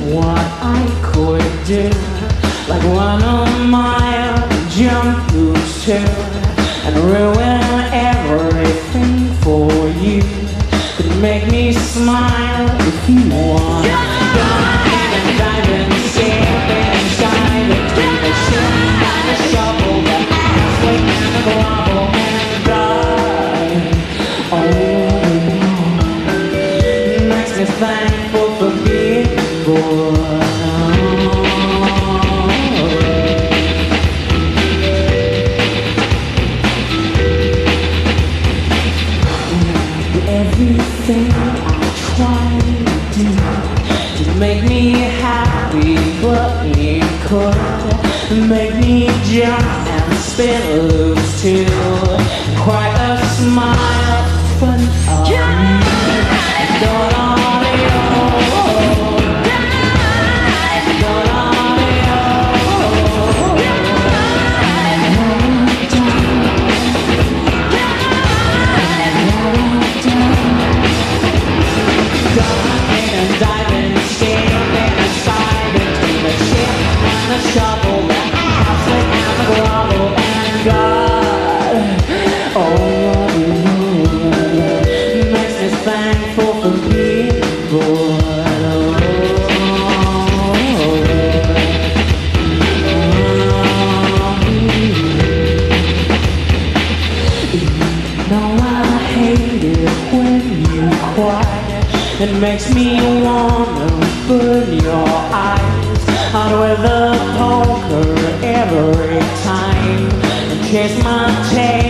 what I could do. Like one of my jump loose too And ruin everything for you. Could make me smile if you want. Make me happy, but it could make me jump and spin loose too. It when you quiet. It makes me wanna burn your eyes out with a poker every time and chase my tail.